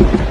you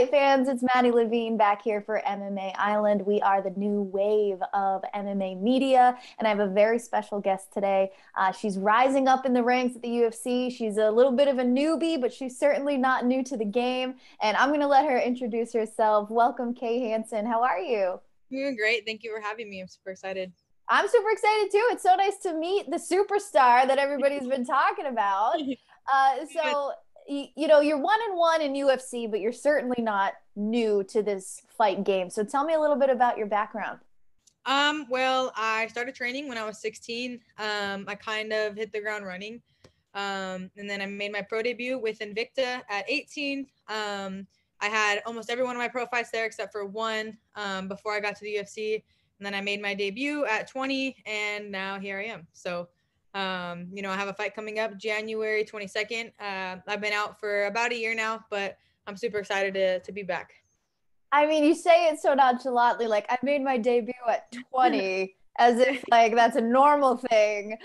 Hey, fight fans, it's Maddie Levine back here for MMA Island. We are the new wave of MMA media, and I have a very special guest today. Uh, she's rising up in the ranks at the UFC. She's a little bit of a newbie, but she's certainly not new to the game. And I'm going to let her introduce herself. Welcome, Kay Hansen. How are you? Doing great. Thank you for having me. I'm super excited. I'm super excited too. It's so nice to meet the superstar that everybody's been talking about. Uh, so you know you're one and one in UFC, but you're certainly not new to this fight game. So tell me a little bit about your background. Um, well, I started training when I was 16. Um, I kind of hit the ground running. Um, and then I made my pro debut with Invicta at 18. Um, I had almost every one of my pro fights there except for one um, before I got to the UFC. And then I made my debut at 20, and now here I am. So um, you know, I have a fight coming up January 22nd. Uh, I've been out for about a year now, but I'm super excited to, to be back. I mean, you say it so nonchalantly, like I made my debut at 20, as if like that's a normal thing.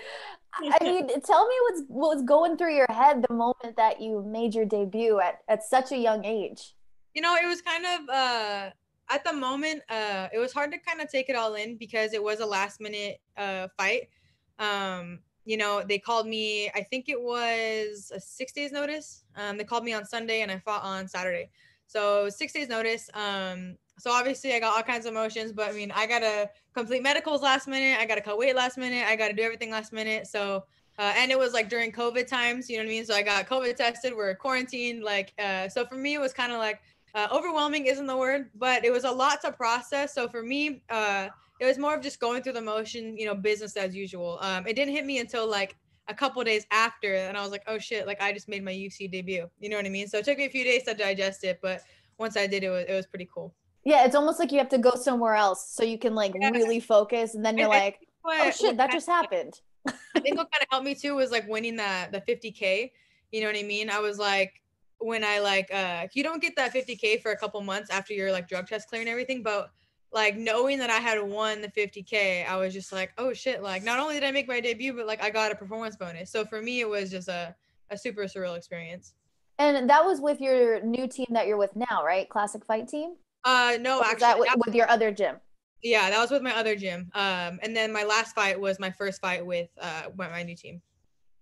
I mean, tell me what's what was going through your head the moment that you made your debut at, at such a young age. You know, it was kind of uh at the moment, uh it was hard to kind of take it all in because it was a last minute uh fight. Um you know, they called me, I think it was a six days notice. Um, they called me on Sunday and I fought on Saturday. So six days notice. Um, so obviously I got all kinds of emotions, but I mean, I got to complete medicals last minute. I got to cut weight last minute. I got to do everything last minute. So, uh, and it was like during COVID times, you know what I mean? So I got COVID tested, we're quarantined. Like, uh, so for me, it was kind of like, uh, overwhelming isn't the word, but it was a lot to process. So for me, uh, it was more of just going through the motion, you know, business as usual. Um, it didn't hit me until like a couple days after, and I was like, oh shit, like I just made my UFC debut. You know what I mean? So it took me a few days to digest it, but once I did, it was it was pretty cool. Yeah, it's almost like you have to go somewhere else so you can like yeah. really focus, and then you're like, what, oh shit, that just happened. I think what kind of helped me too was like winning the the 50k. You know what I mean? I was like, when I like, uh, you don't get that 50k for a couple months after your like drug test clear and everything, but like knowing that I had won the 50k, I was just like, oh shit! Like not only did I make my debut, but like I got a performance bonus. So for me, it was just a a super surreal experience. And that was with your new team that you're with now, right? Classic Fight Team. Uh, no, actually, that with, with your other gym. Yeah, that was with my other gym. Um, and then my last fight was my first fight with uh my new team.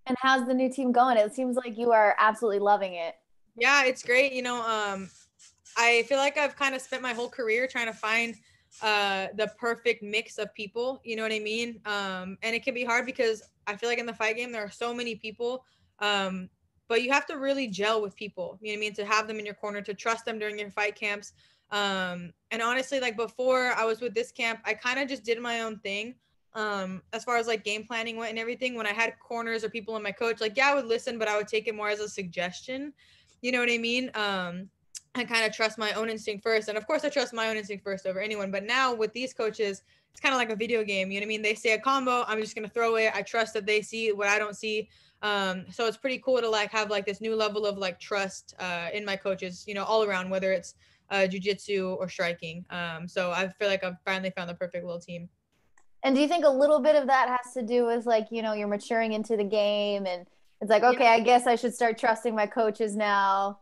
And how's the new team going? It seems like you are absolutely loving it. Yeah, it's great. You know, um, I feel like I've kind of spent my whole career trying to find uh the perfect mix of people you know what i mean? Um and it can be hard because i feel like in the fight game there are so many people um but you have to really gel with people you know what i mean? To have them in your corner to trust them during your fight camps. Um and honestly like before i was with this camp i kind of just did my own thing um as far as like game planning went and everything. When i had corners or people in my coach like yeah i would listen but i would take it more as a suggestion you know what i mean? Um I kind of trust my own instinct first. And of course, I trust my own instinct first over anyone. But now with these coaches, it's kind of like a video game. You know what I mean? They say a combo, I'm just going to throw it. I trust that they see what I don't see. Um, so it's pretty cool to like have like this new level of like trust uh, in my coaches, you know, all around, whether it's uh, jujitsu or striking. Um, so I feel like I've finally found the perfect little team. And do you think a little bit of that has to do with like, you know, you're maturing into the game and it's like, okay, I guess I should start trusting my coaches now.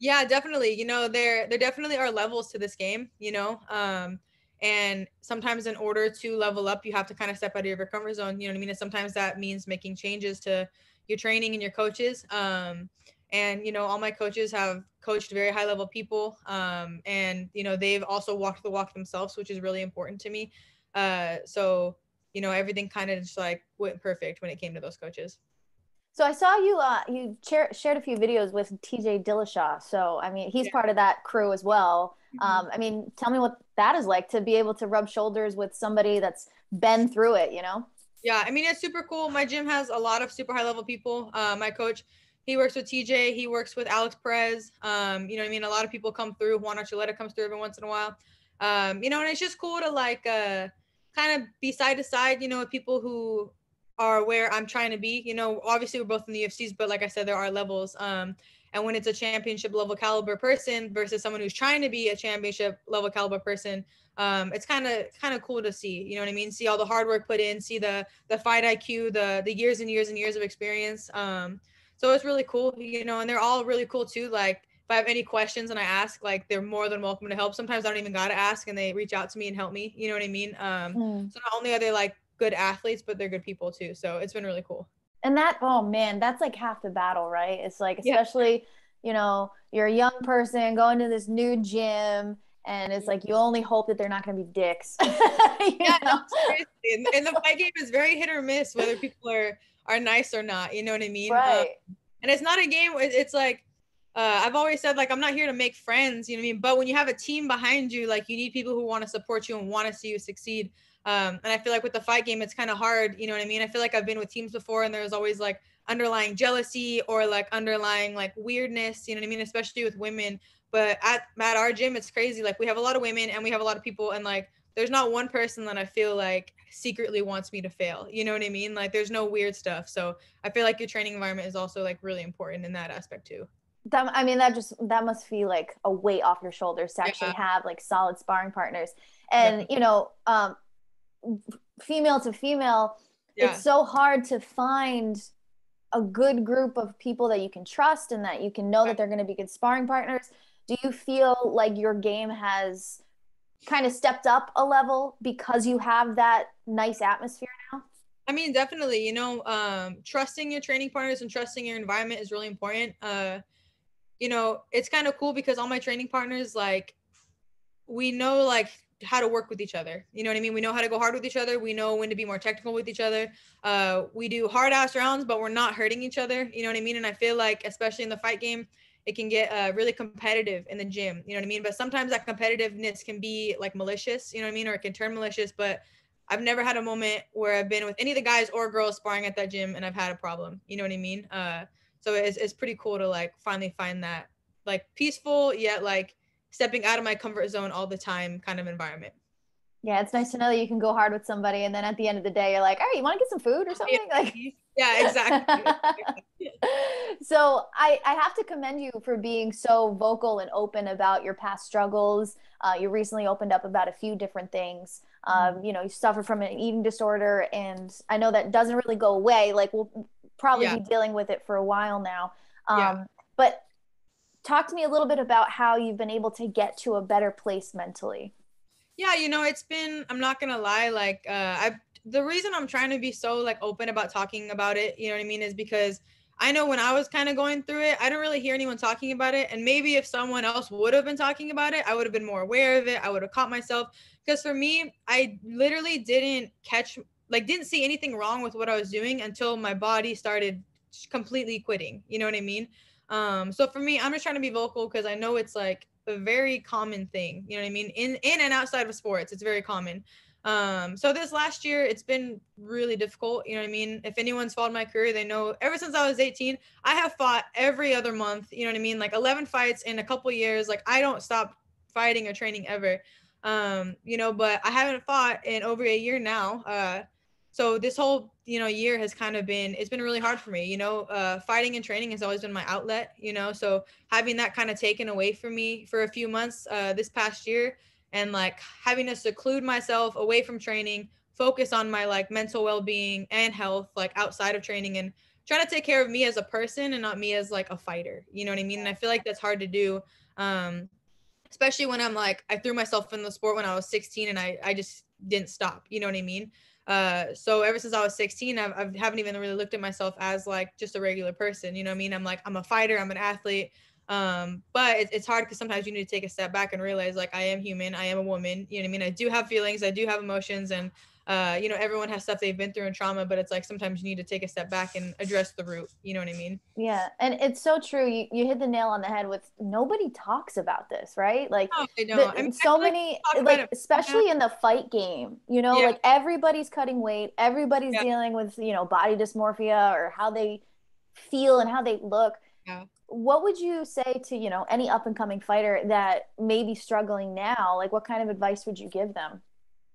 Yeah, definitely. You know, there there definitely are levels to this game, you know. Um and sometimes in order to level up, you have to kind of step out of your comfort zone, you know what I mean? And sometimes that means making changes to your training and your coaches. Um and you know, all my coaches have coached very high level people um and you know, they've also walked the walk themselves, which is really important to me. Uh so, you know, everything kind of just like went perfect when it came to those coaches. So I saw you uh, you share, shared a few videos with TJ Dillashaw. So I mean, he's yeah. part of that crew as well. Mm-hmm. Um, I mean, tell me what that is like to be able to rub shoulders with somebody that's been through it. You know? Yeah, I mean, it's super cool. My gym has a lot of super high level people. Uh, my coach, he works with TJ. He works with Alex Perez. Um, you know, I mean, a lot of people come through. Juan Archuleta comes through every once in a while. Um, you know, and it's just cool to like uh, kind of be side to side. You know, with people who are where I'm trying to be. You know, obviously we're both in the UFCs, but like I said, there are levels. Um, and when it's a championship level caliber person versus someone who's trying to be a championship level caliber person um, it's kind of kind of cool to see you know what i mean see all the hard work put in see the the fight iq the the years and years and years of experience um, so it's really cool you know and they're all really cool too like if I have any questions and I ask, like they're more than welcome to help. Sometimes I don't even gotta ask, and they reach out to me and help me. You know what I mean? Um, mm. So not only are they like good athletes, but they're good people too. So it's been really cool. And that, oh man, that's like half the battle, right? It's like, especially, yeah. you know, you're a young person going to this new gym and it's like you only hope that they're not going to be dicks. yeah, no, and, and, the fight game is very hit or miss whether people are are nice or not. You know what I mean? Right. Um, and it's not a game. It's like uh, I've always said like I'm not here to make friends, you know what I mean? But when you have a team behind you, like you need people who want to support you and want to see you succeed. Um, and I feel like with the fight game, it's kind of hard, you know what I mean? I feel like I've been with teams before and there's always like underlying jealousy or like underlying like weirdness, you know what I mean? Especially with women. But at, at our gym, it's crazy. Like we have a lot of women and we have a lot of people and like there's not one person that I feel like secretly wants me to fail. You know what I mean? Like there's no weird stuff. So I feel like your training environment is also like really important in that aspect too that i mean that just that must feel like a weight off your shoulders to actually yeah. have like solid sparring partners and yeah. you know um female to female yeah. it's so hard to find a good group of people that you can trust and that you can know that they're going to be good sparring partners do you feel like your game has kind of stepped up a level because you have that nice atmosphere now I mean, definitely, you know, um, trusting your training partners and trusting your environment is really important. Uh, you know, it's kind of cool because all my training partners, like, we know like how to work with each other. You know what I mean? We know how to go hard with each other. We know when to be more technical with each other. Uh, we do hard ass rounds, but we're not hurting each other. You know what I mean? And I feel like, especially in the fight game, it can get uh, really competitive in the gym. You know what I mean? But sometimes that competitiveness can be like malicious. You know what I mean? Or it can turn malicious. But I've never had a moment where I've been with any of the guys or girls sparring at that gym and I've had a problem. You know what I mean? Uh, so it's, it's pretty cool to like finally find that like peaceful yet like stepping out of my comfort zone all the time kind of environment yeah it's nice to know that you can go hard with somebody and then at the end of the day you're like all right you want to get some food or something yeah. like yeah exactly so I, I have to commend you for being so vocal and open about your past struggles uh, you recently opened up about a few different things um, mm-hmm. you know you suffer from an eating disorder and i know that doesn't really go away like we'll probably yeah. be dealing with it for a while now. Um, yeah. But talk to me a little bit about how you've been able to get to a better place mentally. Yeah, you know, it's been, I'm not going to lie, like, uh, I, the reason I'm trying to be so like open about talking about it, you know what I mean, is because I know when I was kind of going through it, I didn't really hear anyone talking about it. And maybe if someone else would have been talking about it, I would have been more aware of it. I would have caught myself. Because for me, I literally didn't catch like didn't see anything wrong with what I was doing until my body started completely quitting. You know what I mean? Um, so for me, I'm just trying to be vocal because I know it's like a very common thing. You know what I mean? In in and outside of sports, it's very common. Um, so this last year, it's been really difficult. You know what I mean? If anyone's followed my career, they know ever since I was 18, I have fought every other month. You know what I mean? Like 11 fights in a couple years. Like I don't stop fighting or training ever. Um, you know, but I haven't fought in over a year now. Uh, so this whole you know year has kind of been it's been really hard for me you know uh, fighting and training has always been my outlet you know so having that kind of taken away from me for a few months uh, this past year and like having to seclude myself away from training focus on my like mental well-being and health like outside of training and trying to take care of me as a person and not me as like a fighter you know what i mean? And i feel like that's hard to do um especially when i'm like i threw myself in the sport when i was 16 and i i just didn't stop you know what i mean uh, so ever since I was 16, I've, I haven't even really looked at myself as like just a regular person. You know what I mean? I'm like, I'm a fighter, I'm an athlete. Um, but it, it's hard because sometimes you need to take a step back and realize like I am human, I am a woman. You know what I mean? I do have feelings, I do have emotions, and uh, you know, everyone has stuff they've been through and trauma, but it's like sometimes you need to take a step back and address the root. You know what I mean? Yeah. And it's so true. You, you hit the nail on the head with nobody talks about this, right? Like, oh, the, I mean, so many, like, especially yeah. in the fight game, you know, yeah. like everybody's cutting weight, everybody's yeah. dealing with, you know, body dysmorphia or how they feel and how they look. Yeah. What would you say to, you know, any up and coming fighter that may be struggling now? Like, what kind of advice would you give them?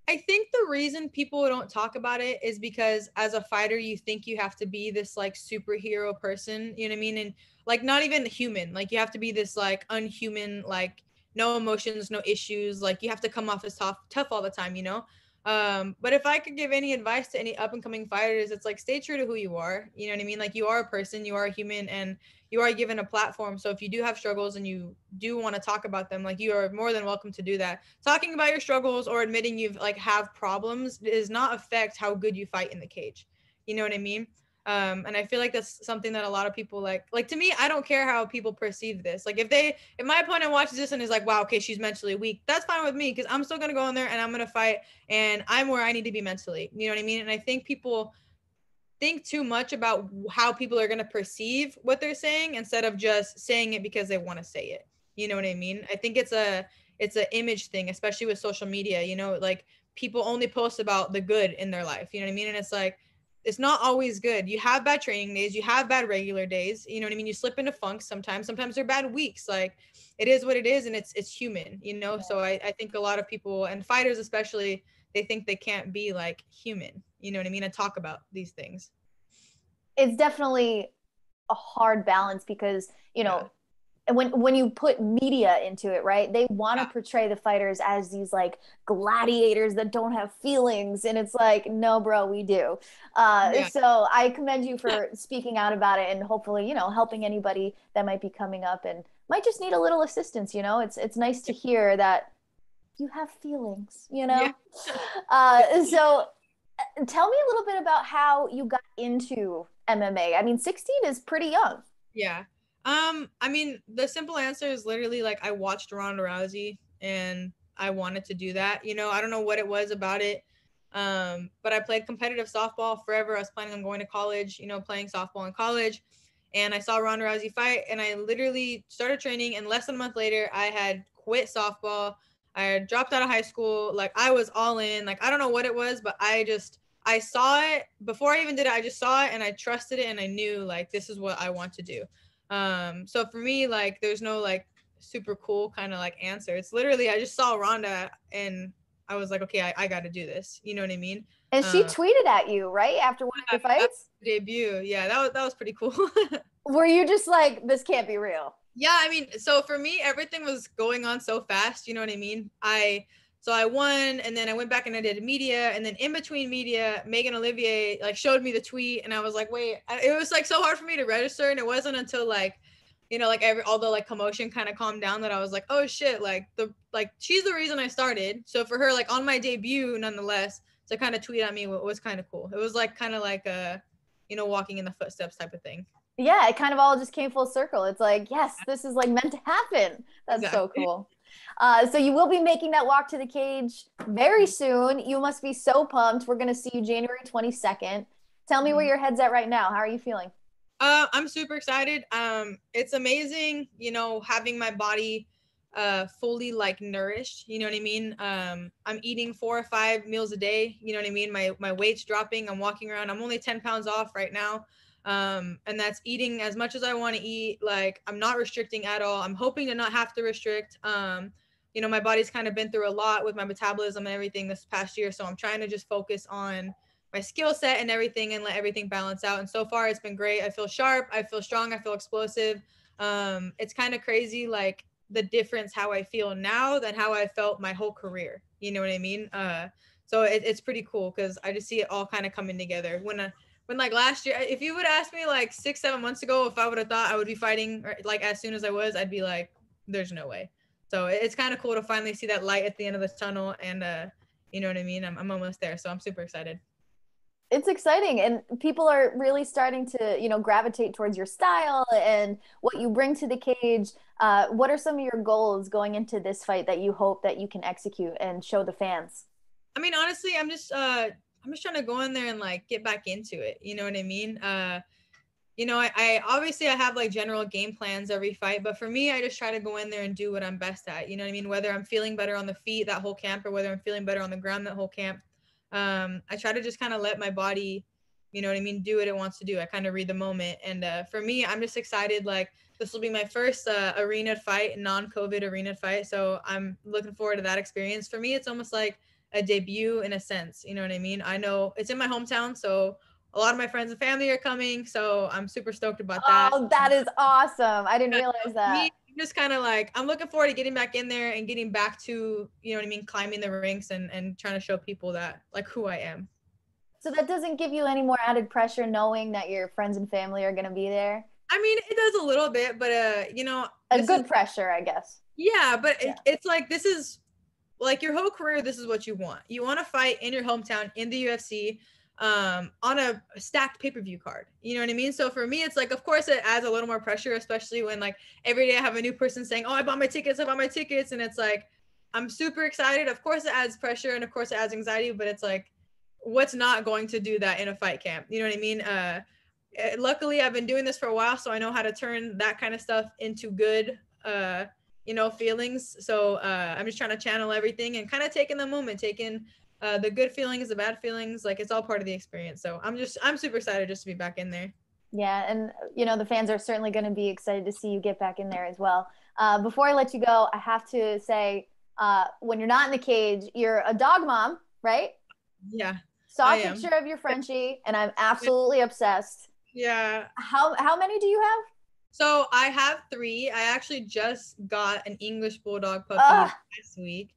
I think the reason people don't talk about it is because as a fighter, you think you have to be this like superhero person, you know what I mean? And like not even human, like you have to be this like unhuman, like no emotions, no issues. Like you have to come off as tough, tough all the time, you know? Um, but if I could give any advice to any up and coming fighters, it's like stay true to who you are. You know what I mean? Like you are a person, you are a human, and you are given a platform. So if you do have struggles and you do want to talk about them, like you are more than welcome to do that. Talking about your struggles or admitting you've like have problems does not affect how good you fight in the cage. You know what I mean? Um, and I feel like that's something that a lot of people like. Like to me, I don't care how people perceive this. Like if they, if my opponent watches this and is like, "Wow, okay, she's mentally weak," that's fine with me because I'm still gonna go in there and I'm gonna fight, and I'm where I need to be mentally. You know what I mean? And I think people think too much about how people are going to perceive what they're saying instead of just saying it because they want to say it you know what i mean i think it's a it's an image thing especially with social media you know like people only post about the good in their life you know what i mean and it's like it's not always good you have bad training days you have bad regular days you know what i mean you slip into funks sometimes sometimes they're bad weeks like it is what it is and it's it's human you know yeah. so I, I think a lot of people and fighters especially they think they can't be like human you know what i mean and talk about these things it's definitely a hard balance because you know yeah. When when you put media into it right they want to yeah. portray the fighters as these like gladiators that don't have feelings and it's like no bro we do uh, yeah. so i commend you for speaking out about it and hopefully you know helping anybody that might be coming up and might just need a little assistance you know it's it's nice to hear that you have feelings, you know? Yeah. uh, so uh, tell me a little bit about how you got into MMA. I mean, 16 is pretty young. Yeah. Um, I mean, the simple answer is literally like I watched Ronda Rousey and I wanted to do that. You know, I don't know what it was about it. Um, but I played competitive softball forever. I was planning on going to college, you know, playing softball in college. And I saw Ronda Rousey fight and I literally started training and less than a month later I had quit softball I dropped out of high school. Like I was all in. Like I don't know what it was, but I just I saw it before I even did it. I just saw it and I trusted it and I knew like this is what I want to do. Um, so for me, like there's no like super cool kind of like answer. It's literally I just saw Ronda and I was like, okay, I, I got to do this. You know what I mean? And she uh, tweeted at you right after one of your fights. Debut, yeah, that was that was pretty cool. Were you just like, this can't be real? yeah i mean so for me everything was going on so fast you know what i mean i so i won and then i went back and i did media and then in between media megan olivi like showed me the tweet and i was like wait it was like so hard for me to register and it wasn't until like you know like every all the like commotion kind of calmed down that i was like oh shit like the like she's the reason i started so for her like on my debut nonetheless to kind of tweet at me was kind of cool it was like kind of like a you know walking in the footsteps type of thing yeah, it kind of all just came full circle. It's like, yes, this is like meant to happen. That's exactly. so cool. Uh, so you will be making that walk to the cage very soon. You must be so pumped. We're going to see you January 22nd. Tell me where mm-hmm. your head's at right now. How are you feeling? Uh, I'm super excited. Um, it's amazing, you know, having my body uh fully like nourished you know what i mean um i'm eating four or five meals a day you know what i mean my my weight's dropping i'm walking around i'm only 10 pounds off right now um, and that's eating as much as I want to eat. Like I'm not restricting at all. I'm hoping to not have to restrict. Um, you know, my body's kind of been through a lot with my metabolism and everything this past year, so I'm trying to just focus on my skill set and everything and let everything balance out. And so far, it's been great. I feel sharp. I feel strong. I feel explosive. Um, it's kind of crazy, like the difference how I feel now than how I felt my whole career. You know what I mean? Uh, so it, it's pretty cool because I just see it all kind of coming together. When a when like last year, if you would ask me like six, seven months ago, if I would have thought I would be fighting like as soon as I was, I'd be like, there's no way. So it's kind of cool to finally see that light at the end of the tunnel. And, uh, you know what I mean? I'm, I'm almost there. So I'm super excited. It's exciting. And people are really starting to, you know, gravitate towards your style and what you bring to the cage. Uh, what are some of your goals going into this fight that you hope that you can execute and show the fans? I mean, honestly, I'm just uh, I'm just trying to go in there and like get back into it. You know what I mean? Uh, you know, I, I obviously I have like general game plans every fight, but for me, I just try to go in there and do what I'm best at. You know what I mean? Whether I'm feeling better on the feet that whole camp or whether I'm feeling better on the ground that whole camp. Um, I try to just kind of let my body, you know what I mean, do what it wants to do. I kind of read the moment. And uh, for me, I'm just excited. Like this will be my first uh, arena fight, non-COVID arena fight. So I'm looking forward to that experience. For me, it's almost like a debut in a sense. You know what I mean? I know it's in my hometown, so a lot of my friends and family are coming, so I'm super stoked about that. Oh, that is awesome! I didn't realize that. Me, I'm just kind of like I'm looking forward to getting back in there and getting back to you know what I mean, climbing the ranks and and trying to show people that like who I am. So that doesn't give you any more added pressure knowing that your friends and family are going to be there. I mean, it does a little bit, but uh, you know, a good is, pressure, I guess. Yeah, but yeah. It, it's like this is like your whole career. This is what you want. You want to fight in your hometown in the UFC um on a stacked pay-per-view card you know what i mean so for me it's like of course it adds a little more pressure especially when like every day i have a new person saying oh i bought my tickets i bought my tickets and it's like i'm super excited of course it adds pressure and of course it adds anxiety but it's like what's not going to do that in a fight camp you know what i mean uh eh, luckily i've been doing this for a while so i know how to turn that kind of stuff into good uh you know feelings so uh i'm just trying to channel everything and kind of taking the moment taking uh, the good feelings, the bad feelings, like it's all part of the experience. So I'm just I'm super excited just to be back in there. Yeah, and you know the fans are certainly going to be excited to see you get back in there as well. Uh, before I let you go, I have to say, uh, when you're not in the cage, you're a dog mom, right? Yeah. Saw a picture of your Frenchie, and I'm absolutely obsessed. Yeah. How how many do you have? So I have three. I actually just got an English bulldog puppy last week.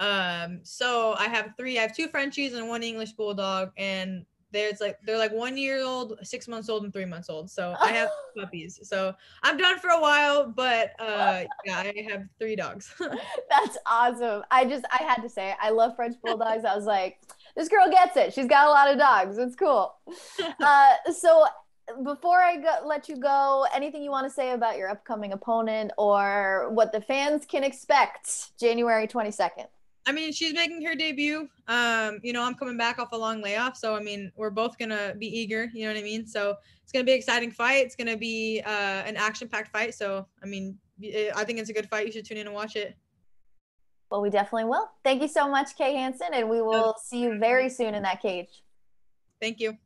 Um, so I have three. I have two Frenchies and one English bulldog, and there's like they're like one year old, six months old, and three months old. So I have puppies. So I'm done for a while, but uh, yeah, I have three dogs. That's awesome. I just I had to say I love French bulldogs. I was like, this girl gets it. She's got a lot of dogs. It's cool. Uh, so before I go, let you go, anything you want to say about your upcoming opponent or what the fans can expect January 22nd? I mean, she's making her debut. Um, you know, I'm coming back off a long layoff, so I mean, we're both gonna be eager. You know what I mean? So it's gonna be an exciting fight. It's gonna be uh, an action-packed fight. So I mean, I think it's a good fight. You should tune in and watch it. Well, we definitely will. Thank you so much, Kay Hansen, and we will see you very soon in that cage. Thank you.